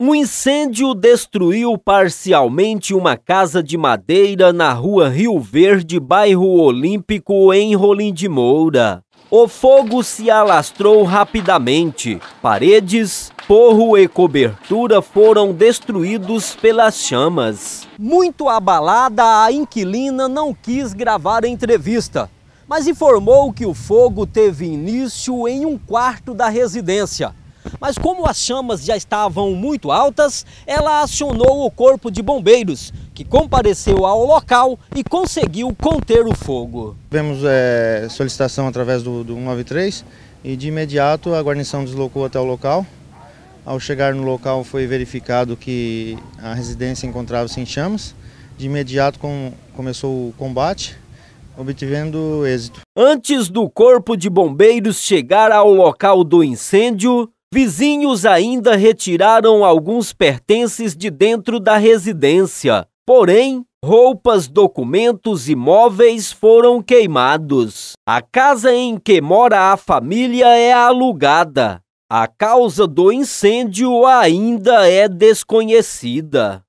Um incêndio destruiu parcialmente uma casa de madeira na rua Rio Verde, bairro Olímpico, em Rolim de Moura. O fogo se alastrou rapidamente. Paredes, forro e cobertura foram destruídos pelas chamas. Muito abalada, a inquilina não quis gravar a entrevista, mas informou que o fogo teve início em um quarto da residência. Mas como as chamas já estavam muito altas, ela acionou o corpo de bombeiros, que compareceu ao local e conseguiu conter o fogo. Tivemos é, solicitação através do, do 193 e de imediato a guarnição deslocou até o local. Ao chegar no local foi verificado que a residência encontrava-se em chamas. De imediato com, começou o combate, obtendo êxito. Antes do corpo de bombeiros chegar ao local do incêndio, Vizinhos ainda retiraram alguns pertences de dentro da residência. Porém, roupas, documentos e móveis foram queimados. A casa em que mora a família é alugada. A causa do incêndio ainda é desconhecida.